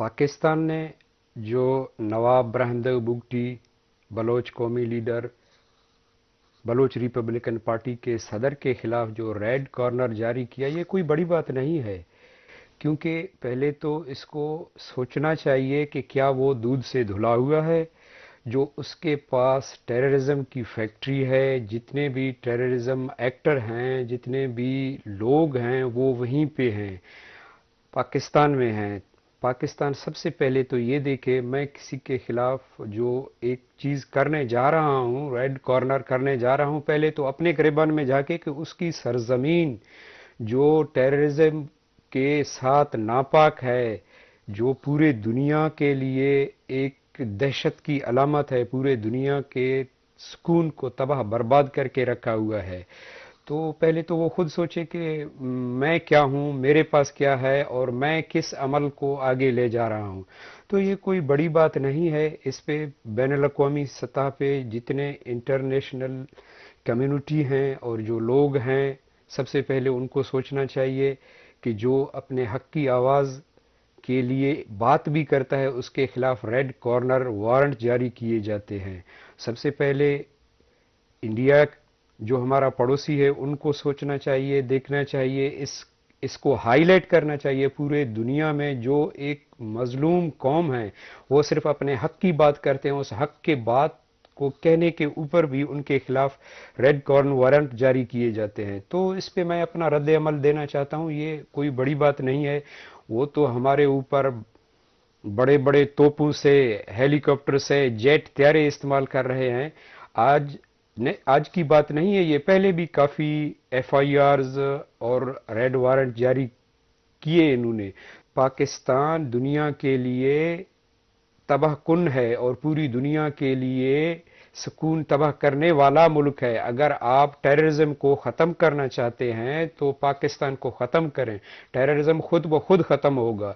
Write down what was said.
پاکستان نے جو نواب برہند بگٹی بلوچ قومی لیڈر، بلوچ ریپبلکن پارٹی کے صدر کے خلاف جو ریڈ کارنر جاری کیا، یہ کوئی بڑی بات نہیں ہے۔ کیونکہ پہلے تو اس کو سوچنا چاہیے کہ کیا وہ دودھ سے دھلا ہوا ہے، جو اس کے پاس ٹیررزم کی فیکٹری ہے۔ جتنے بھی ٹیررزم ایکٹر ہیں، جتنے بھی لوگ ہیں، وہ وہیں پہ ہیں، پاکستان میں ہیں۔ پاکستان سب سے پہلے تو یہ دیکھے میں کسی کے خلاف جو ایک چیز کرنے جا رہا ہوں، ریڈ کارنر کرنے جا رہا ہوں، پہلے تو اپنے گریبان میں جا کے کہ اس کی سرزمین جو ٹیررزم کے ساتھ ناپاک ہے، جو پورے دنیا کے لیے ایک دہشت کی علامت ہے، پورے دنیا کے سکون کو تباہ برباد کر کے رکھا ہوا ہے۔ تو پہلے تو وہ خود سوچے کہ میں کیا ہوں، میرے پاس کیا ہے اور میں کس عمل کو آگے لے جا رہا ہوں۔ تو یہ کوئی بڑی بات نہیں ہے۔ اس پہ بین الاقوامی سطح پہ جتنے انٹرنیشنل کمیونٹی ہیں اور جو لوگ ہیں، سب سے پہلے ان کو سوچنا چاہیے کہ جو اپنے حق کی آواز کے لیے بات بھی کرتا ہے، اس کے خلاف ریڈ کارنر وارنٹ جاری کیے جاتے ہیں۔ سب سے پہلے انڈیا جو ہمارا پڑوسی ہے، ان کو سوچنا چاہیے، دیکھنا چاہیے، اس اس کو ہائی لائٹ کرنا چاہیے پورے دنیا میں جو ایک مظلوم قوم ہے وہ صرف اپنے حق کی بات کرتے ہیں، اس حق کے بات کو کہنے کے اوپر بھی ان کے خلاف ریڈ کارن وارنٹ جاری کیے جاتے ہیں۔ تو اس پہ میں اپنا رد عمل دینا چاہتا ہوں، یہ کوئی بڑی بات نہیں ہے۔ وہ تو ہمارے اوپر بڑے بڑے توپوں سے ہیلی کاپٹر سے جیٹ تیارے استعمال کر رہے ہیں۔ آج آج کی بات نہیں ہے، یہ پہلے بھی کافی ایف آئی آرز اور ریڈ وارنٹ جاری کیے انہوں نے۔ پاکستان دنیا کے لیے تباہ کن ہے اور پوری دنیا کے لیے سکون تباہ کرنے والا ملک ہے۔ اگر آپ ٹیررزم کو ختم کرنا چاہتے ہیں تو پاکستان کو ختم کریں۔ ٹیررزم خود بخود ختم ہوگا۔